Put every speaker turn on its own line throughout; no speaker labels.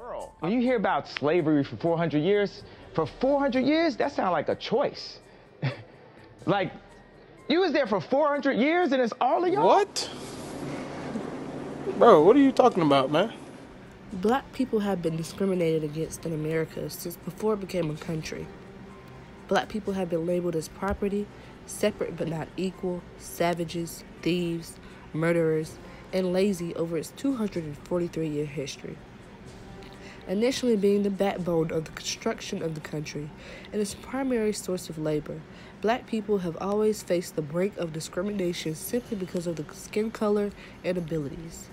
world. When you hear about slavery for 400 years, for 400 years, that sounds like a choice. like, you was there for 400 years and it's all of y'all?
What? Bro, what are you talking about, man?
Black people have been discriminated against in America since before it became a country. Black people have been labeled as property, separate but not equal, savages, thieves, murderers, and lazy over its 243 year history. Initially being the backbone of the construction of the country and its primary source of labor, black people have always faced the brink of discrimination simply because of the skin color and abilities.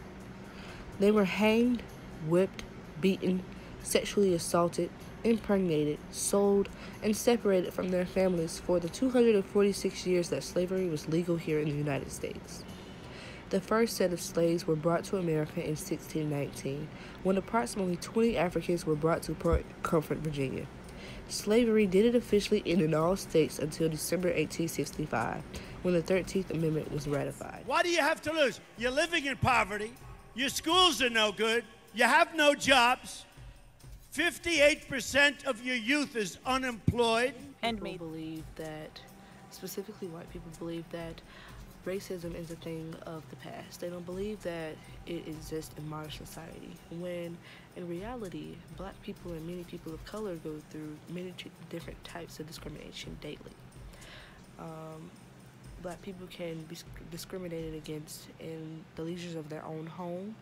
They were hanged, whipped, beaten, sexually assaulted, impregnated, sold, and separated from their families for the 246 years that slavery was legal here in the United States. The first set of slaves were brought to America in 1619, when approximately 20 Africans were brought to Point Comfort, Virginia. Slavery didn't officially end in all states until December 1865, when the 13th Amendment was ratified.
Why do you have to lose? You're living in poverty, your schools are no good, you have no jobs, 58% of your youth is unemployed.
And people believe that, specifically white people believe that racism is a thing of the past. They don't believe that it exists in modern society. When in reality, black people and many people of color go through many different types of discrimination daily. Um, black people can be discriminated against in the leisures of their own home,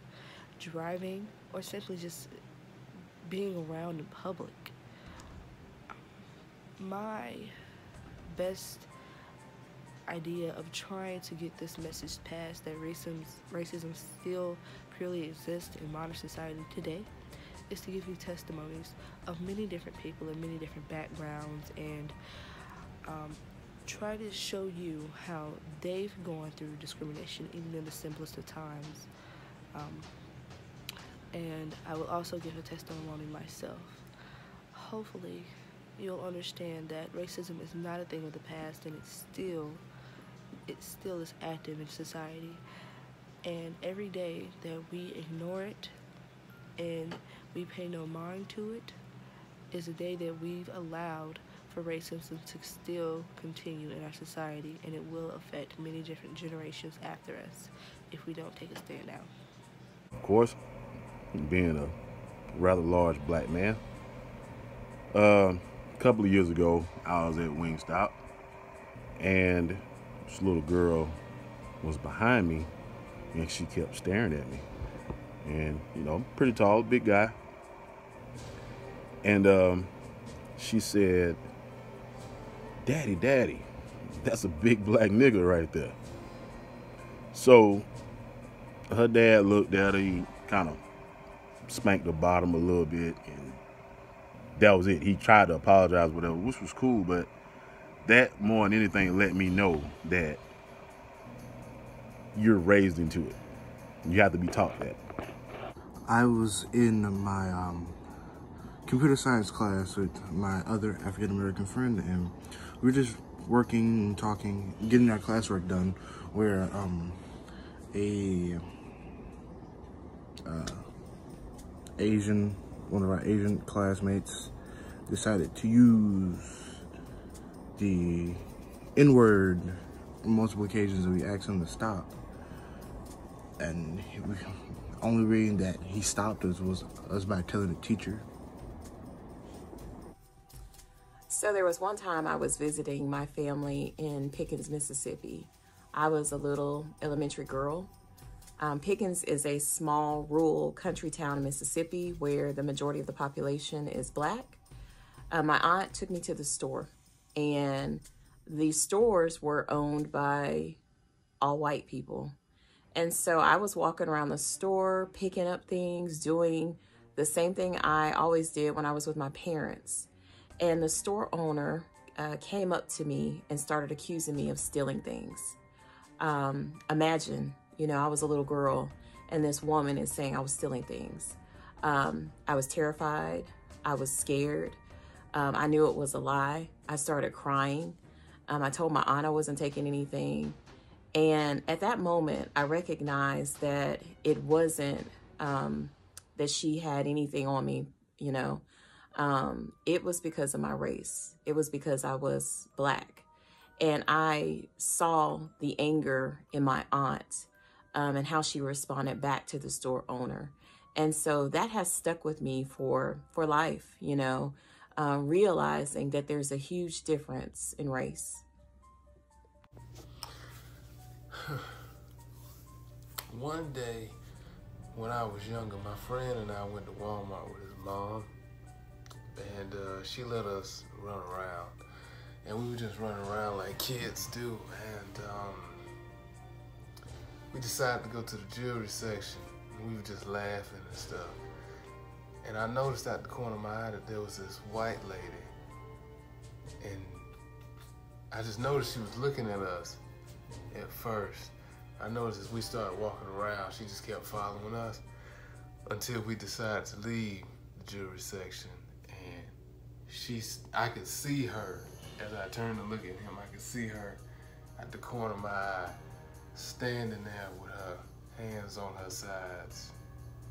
driving, or simply just being around in public. My best idea of trying to get this message passed that racism, racism still purely exists in modern society today is to give you testimonies of many different people and many different backgrounds and um, try to show you how they've gone through discrimination even in the simplest of times. Um, and I will also give a testimony myself. Hopefully, you'll understand that racism is not a thing of the past and it's still it still is active in society. And every day that we ignore it and we pay no mind to it is a day that we've allowed for racism to still continue in our society and it will affect many different generations after us if we don't take a stand now.
Of course, being a rather large black man, uh, a couple of years ago, I was at Wingstop and this little girl was behind me and she kept staring at me. And, you know, pretty tall, big guy. And um, she said, Daddy, Daddy, that's a big black nigga right there. So her dad looked at her, he kind of spanked the bottom a little bit, and that was it. He tried to apologize, whatever, which was cool, but that more than anything let me know that you're raised into it. You have to be taught that.
I was in my um, computer science class with my other African American friend, and we were just working talking, getting our classwork done, where um, a uh, Asian, one of our Asian classmates, decided to use the N-word multiple occasions we asked him to stop. And we, only reason that he stopped us was us by telling the teacher.
So there was one time I was visiting my family in Pickens, Mississippi. I was a little elementary girl. Um, Pickens is a small rural country town in Mississippi where the majority of the population is black. Uh, my aunt took me to the store and the stores were owned by all white people. And so I was walking around the store, picking up things, doing the same thing I always did when I was with my parents. And the store owner uh, came up to me and started accusing me of stealing things. Um, imagine, you know, I was a little girl and this woman is saying I was stealing things. Um, I was terrified. I was scared. Um, I knew it was a lie. I started crying. Um, I told my aunt I wasn't taking anything. And at that moment, I recognized that it wasn't um, that she had anything on me, you know. Um, it was because of my race. It was because I was black. And I saw the anger in my aunt um, and how she responded back to the store owner. And so that has stuck with me for, for life, you know, uh, realizing that there's a huge difference in race.
One day when I was younger, my friend and I went to Walmart with his mom, and uh, she let us run around. And we were just running around like kids do. And um, we decided to go to the jewelry section. And we were just laughing and stuff. And I noticed out the corner of my eye that there was this white lady. And I just noticed she was looking at us at first. I noticed as we started walking around, she just kept following us until we decided to leave the jewelry section. And she's, I could see her as I turned to look at him. I could see her at the corner of my eye, standing there with her hands on her sides,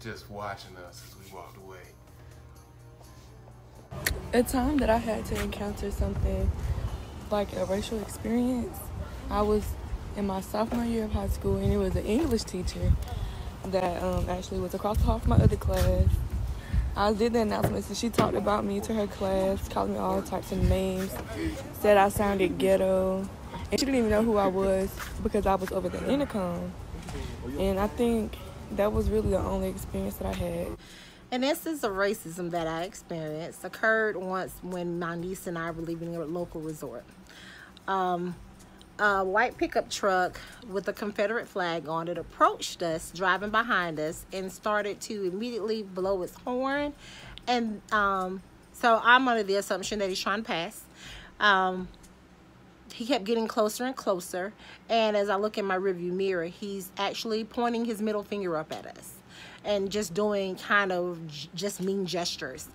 just watching us as we walked away.
A time that I had to encounter something like a racial experience, I was in my sophomore year of high school, and it was an English teacher that um, actually was across the hall from my other class. I did the announcements, and she talked about me to her class, called me all types of names, said I sounded ghetto, and she didn't even know who I was because I was over the intercom. And I think that was really the only experience that I had.
An instance of racism that I experienced occurred once when my niece and I were leaving a local resort. Um, a white pickup truck with a Confederate flag on it approached us, driving behind us, and started to immediately blow its horn. And um, so I'm under the assumption that he's trying to pass. Um, he kept getting closer and closer. And as I look in my rearview mirror, he's actually pointing his middle finger up at us and just doing kind of just mean gestures.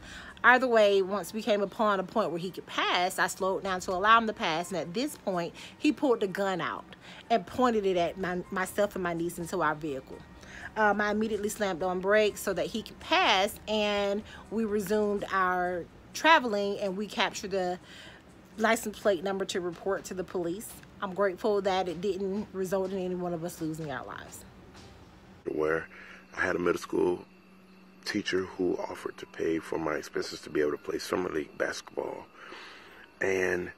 Either way, once we came upon a point where he could pass, I slowed down to allow him to pass. And at this point, he pulled the gun out and pointed it at my, myself and my niece into our vehicle. Um, I immediately slammed on brakes so that he could pass, and we resumed our traveling and we captured the license plate number to report to the police. I'm grateful that it didn't result in any one of us losing our lives.
Where I had a middle school teacher who offered to pay for my expenses to be able to play summer league basketball. And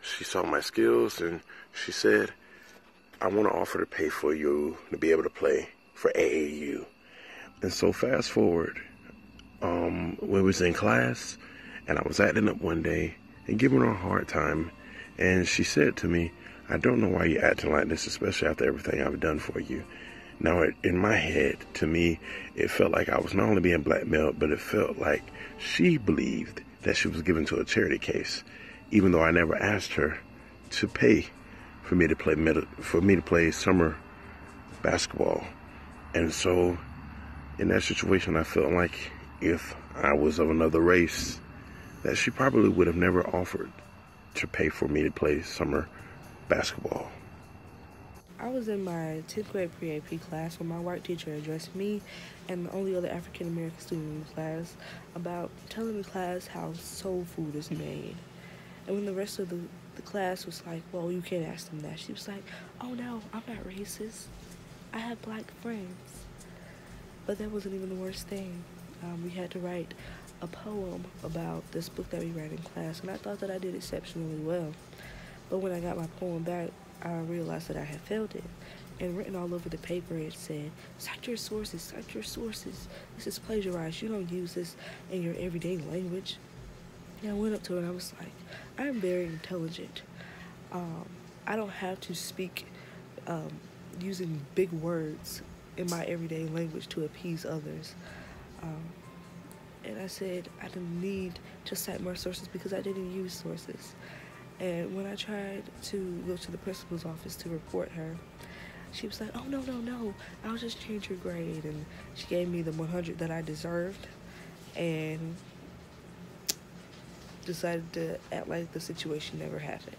she saw my skills and she said, I want to offer to pay for you to be able to play for AAU. And so fast forward, um, we was in class and I was acting up one day and giving her a hard time. And she said to me, I don't know why you're acting like this, especially after everything I've done for you. Now, in my head, to me, it felt like I was not only being blackmailed, but it felt like she believed that she was given to a charity case, even though I never asked her to pay for me to play for me to play summer basketball. And so, in that situation, I felt like if I was of another race, that she probably would have never offered to pay for me to play summer basketball.
I was in my 10th grade pre-AP class when my white teacher addressed me and the only other African American student in the class about telling the class how soul food is made. And when the rest of the, the class was like, well, you can't ask them that, she was like, oh no, I'm not racist. I have black friends. But that wasn't even the worst thing. Um, we had to write a poem about this book that we read in class, and I thought that I did exceptionally well. But when I got my poem back, I realized that I had failed it. And written all over the paper, it said, cite your sources, cite your sources. This is plagiarized. You don't use this in your everyday language. And I went up to her and I was like, I'm very intelligent. Um, I don't have to speak um, using big words in my everyday language to appease others. Um, and I said I didn't need to cite more sources because I didn't use sources. And when I tried to go to the principal's office to report her, she was like, oh, no, no, no, I'll just change your grade. And she gave me the 100 that I deserved and decided to act like the situation never happened.